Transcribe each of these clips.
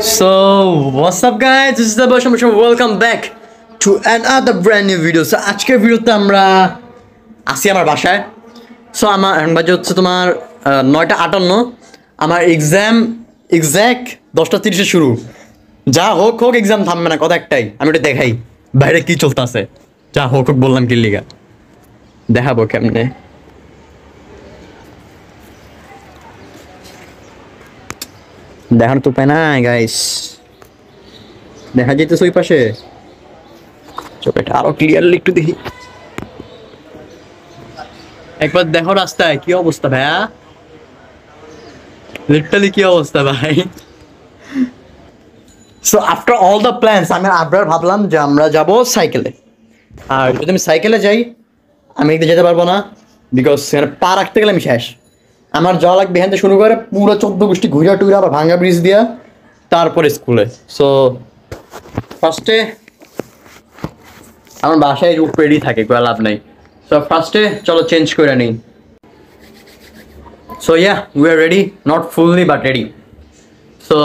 So, what's up guys? This is the Basham Basham. Welcome back to another brand new video. So, আজকের ভিডিওতে আমরা আসি আমার বাসায়। সো আমার বাজে হচ্ছে তোমার নয়টা আটান্ন। আমার এক্সাম এক্স্যাক্ট দশটা তিরিশে শুরু। যা হোক হোক এক্সাম থামবে না কথা একটাই। আমি ওটা দেখাই। বাইরে কি চলতেছে? যা হোক হোক বললাম কি লিগা। দেখাবো কেমনে। দেখার তো উপায় নাই গাইস দেখা যেতেছে ওই পাশে। চোখ এটা আরও ক্লিয়ারলি একটু দেখি। একবার দেখো রাস্তায় কি অবস্থা ভাইয়া? লিটারালি কি অবস্থা ভাই? So after all the plans আমি আবার ভাবলাম যে আমরা যাব সাইকেলে আর যদি আমি সাইকেলে যাই আমি যেতে পারব না বিকজ সেখানে পা রাখতে গেলে আমি শেষ। আমার যাওয়া লাগবে থেকে শুরু করে পুরো চোদ্দ গোষ্ঠী ঘুরা টুরা আবার ভাঙ্গা ব্রিজ দিয়া তারপরে স্কুলে সো ফার্স্টে আমার বাসায় রুট রেডি থাকে, কোনো লাভ নাই। সো ফার্স্টে চলো চেঞ্জ করে নিই। So yeah we are ready not fully but ready so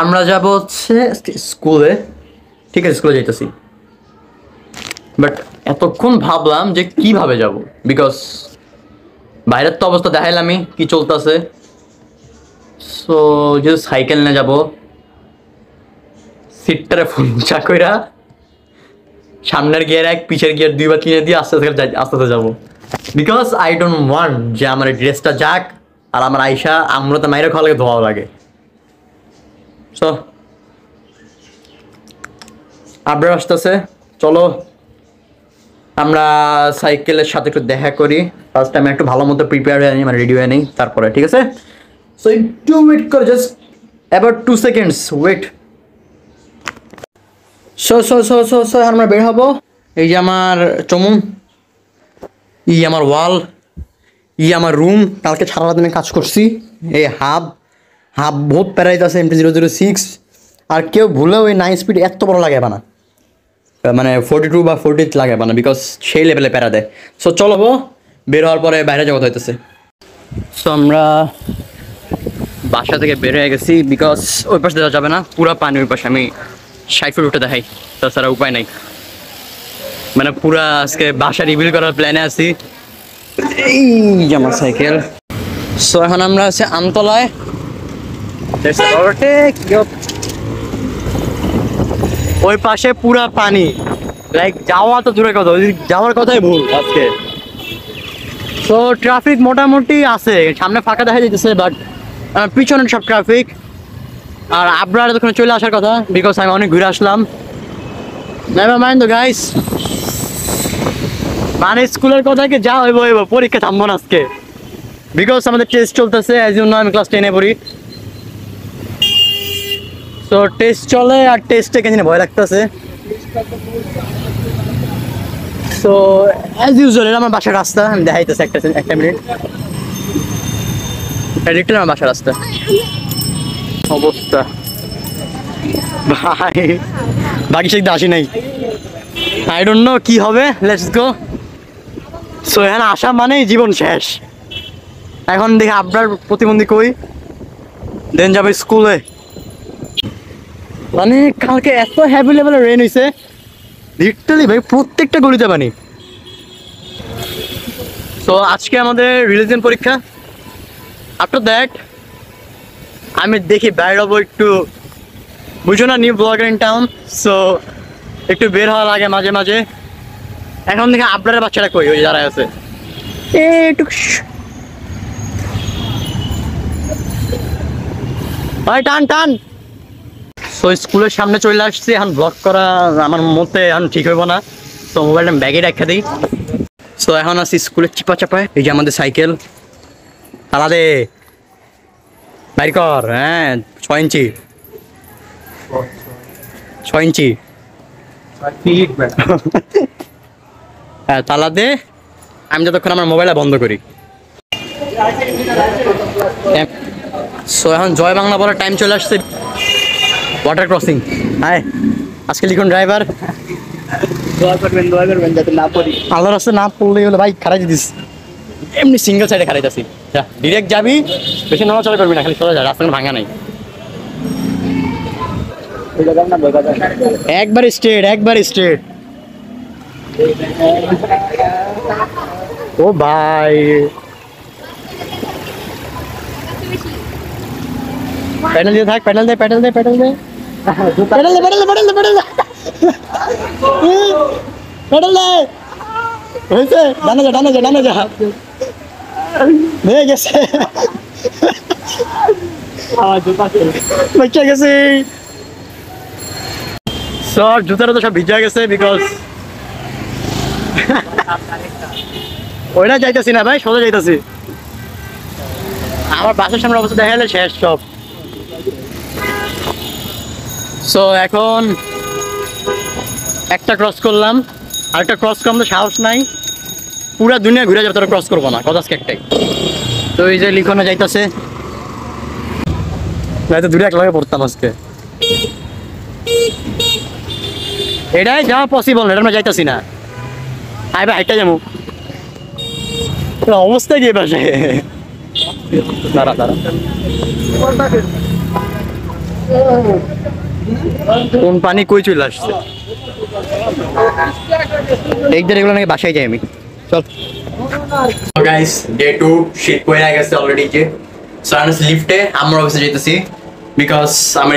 আমরা যাব হচ্ছে স্কুলে ঠিক আছে স্কুলে যাইতেছি। বাট এতক্ষণ ভাবলাম যে কীভাবে যাব বিকজ বাইরের তো অবস্থা দেখাইলামই, কি চলতেছে? সো যদি সাইকেল নিয়ে যাব, সিটটারে ফোন কইরা সামনের গিয়ার এক, পিছের গিয়ার দুইবার কিনে দিয়ে আস্তে আস্তে আস্তে আস্তে যাব। বিকজ আই ডোন্ট ওয়ান্ট যে আমার ড্রেসটা যাক, আর আমার আইসা আমরা তো মাইরে খাওয়া লাগে ধোয়া লাগে। সো আবরা আসতেছে, চলো। আমরা সাইকেলের সাথে একটু দেখা করি। ফার্স্ট আমি একটু ভালো মতো প্রিপেয়ার হয়ে নিই মানে রেডি হয়ে নিই তারপরে, ঠিক আছে? সো একটু ওয়েট করো just about two seconds wait so so so so so আমরা বের হব। এই যে আমার চমুন, ই আমার ওয়াল, ই আমার রুম। কালকে সারা দিনে কাজ করছি, এই হাব হাব বহুত প্যারাইতে এমটি জিরো জিরো সিক্স আর কেউ ভুলেও ওই নাইন স্পিড এত বড় লাগে না। মানে ফোর্টি টু বা ফোর্টি লাগে মানে বিকজ সেই লেভেলে প্যারা দেয়। সো চলো বের হওয়ার পরে বাইরে জগৎ হইতেছে। সো আমরা বাসা থেকে বের হয়ে গেছি বিকজ ওই পাশে দেওয়া যাবে না, পুরা পানি ওই পাশে, আমি সাইফের উঠে দেখাই, তাছাড়া উপায় নাই। মানে পুরা আজকে বাসা রিভিল করার প্ল্যানে আছি। এই আমার সাইকেল। সো এখন আমরা আছি আমতলায়। ওই পাশে পুরা পানি। লাইক যাওয়া তো দূরে কথা যাওয়ার কথাই ভুল আজকে। তো ট্রাফিক মোটামুটি আছে, সামনে ফাঁকা দেখা যাইতেছে বাট পিছনে সব ট্রাফিক আর আবরার দোকানে চলে আসার কথা বিকজ আমি অনেক ঘুরে আসলাম। নেভার মাইন্ড গাইস মানে স্কুলের কথা কি যা হইব হইব, পরীক্ষা থামবো না আজকে। বিকজ আমাদের টেস্ট চলতেছে এই জন্য আমি ক্লাস টেনে পড়ি। তো টেস্ট চলে আর টেস্টে কেন ভয় লাগতেছে। সো অ্যাজ ইউজুয়াল এটা আমার বাসার রাস্তা। আমি দেখাইতেছি একটা একটা মিনিট এডিক্টেড আমার বাসার রাস্তা। অবস্থা। ভাই, বাকি সে আসি নাই। আই ডোন্ট নো কি হবে লেটস গো সো এখানে আসা মানেই জীবন শেষ। এখন দেখি আপনার প্রতিবন্ধী কই? দেন যাবে স্কুলে মানে কালকে এত হ্যাভি লেভেলে রেন হয়েছে লিটারালি ভাই প্রত্যেকটা গলিতে পানি। তো আজকে আমাদের রিলিজিয়ন পরীক্ষা। আফটার দ্যাট আমি দেখি বাইর হব একটু বুঝো না new blogger in town so একটু বের হওয়া লাগে মাঝে মাঝে। এখন দেখে আপনার বাচ্চারা কই, ওই যারা আছে। একটু ভাই, টান টান। সো স্কুলের সামনে চলে আসছি, এখন ব্লগ করা আমার মতে এখন ঠিক হইব না। তো মোবাইলটা ব্যাগে রেখে দিই। সো এখন আছি স্কুলের চিপা চাপায় এই যে আমাদের সাইকেল। আলাদে বাইর কর হ্যাঁ ছয় ইঞ্চি। ছয় ইঞ্চি। হ্যাঁ তালা দে। আমি যতক্ষণ আমার মোবাইলটা বন্ধ করি। সো এখন জয় বাংলা বলার টাইম চলে আসছে। ওয়াটার ক্রসিং হাই আজকে লিখুন ড্রাইভার দোয়া করবেন দোয়া করবেন যাতে না পড়ি। আল্লাহর রাস্তায় না পড়লেই হলো ভাই খারাই দিস। এমনি সিঙ্গেল সাইডে খারাইতেছি যা ডিরেক্ট যাবি বেশি নড়াচড়া করবি না খালি সোজা যা রাস্তা ভাঙা নাই। একবার স্ট্রেট একবার স্ট্রেট ও ভাই। প্যাডেল দিয়ে থাক প্যাডেল দে প্যাডেল দে প্যাডেল দে। দে প্যাডেল দে প্যাডেল দে হয়েছে ডানে যা ডানে যা ডানে যা হয়ে গেছে জুতা গেছি সব জুতাটা তো সব ভিজা গেছে বিকজ ওইটা যাইতেছি না ভাই সোজা যাইতেছি আমার বাসার সামনে অবস্থা দেখা গেলে শেষ সব সো এখন একটা ক্রস করলাম। আরেকটা ক্রস করলাম তো সাহস নাই। পুরা দুনিয়া ঘুরে যাবে, তোরা ক্রস করব না। কথা একটাই। তো এই যে লিখনে যাইতেছে। নয়তো দূরে এক লগে পড়তাম আজকে। এটাই যাওয়া পসিবল এটা আমরা যাইতাছি না। আই ভাই হাইটা যাব অবস্থা কি পাশে দাঁড়া দাঁড়া। কোন পানি কই চলে আসছে? একদিন এগুলো নাকি বাসায় যাই আমি। চল। গাইস ডে টু শীত গেছে অলরেডি যে সো লিফটে অফিসে যেতেছি বিকজ আমার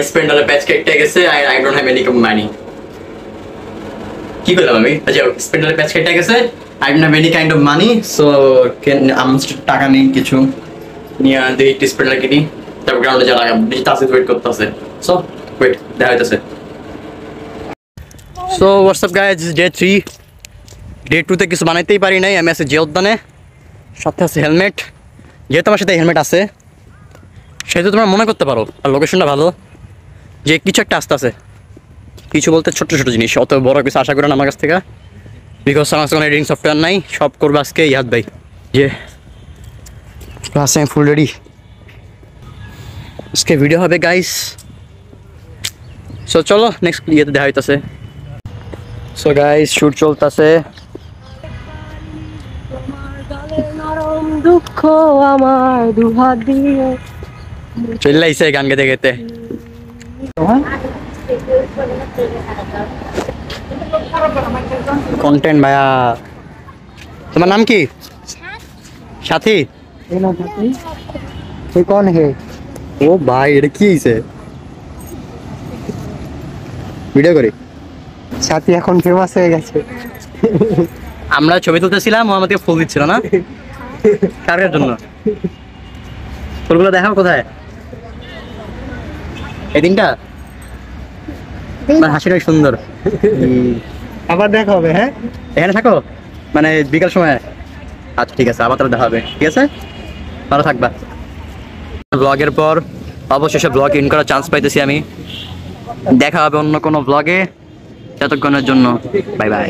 প্যাচ কেটে গেছে I I don't have any money কি করলাম আমি? আচ্ছা স্পেন্ডালে প্যাচ কেটে গেছে I don't have any kind of money so আমার টাকা নেই কিছু। নিয়ে কিনি তারপর গ্রাউন্ডে যা তাসিদ ওয়েট করতেছে। So so WhatsApp guys day three day টুতে কিছু বানাইতেই পারি নাই, আমি আছি যে উদ্যানে সাথে আছে হেলমেট যেহেতু আমার সাথে হেলমেট আছে, সেহেতু তোমরা মনে করতে পারো, আর লোকেশনটা ভালো। যে কিছু একটা আসতে আছে। কিছু বলতে ছোট ছোট জিনিস, অত বড় কিছু আশা করেন আমার কাছ থেকে। বিকজ আমার কাছে কোনো এডিটিং সফটওয়্যার নাই, সব করব আজকে ইয়াদ ভাই। যে আছে ফুল রেডি আজকে ভিডিও হবে গাইস সো চলো নেক্সট ইয়েতে দেখা হইতাছে। সো গাইস শুট চলতেছে। দুঃখ আমার দুহাত দিয়ে। চলে গান গেতে গেতে কন্টেন্ট ভাইয়া। তোমার নাম কি? সাথী। তুই কোন হে ও ভাই এটা কি হয়েছে ভিডিও করি। সাথী এখন ফেমাস হয়ে গেছে। আমরা ছবি তুলতেছিলাম ও আমাকে ফুল দিচ্ছিল না? কার জন্য? ফুলগুলো দেখাও কোথায়? এই দিনটা? আমার হাসিটাই সুন্দর। আবার দেখা হবে হ্যাঁ? এখানে থাকো? মানে বিকাল সময়? আচ্ছা ঠিক আছে আবার তাহলে দেখা হবে ঠিক আছে? ভালো থাকবা। ব্লগের পর অবশেষে ব্লগ ইন করার চান্স পাইতেছি আমি। দেখা হবে অন্য কোনো ব্লগে ততক্ষণের জন্য বাই বাই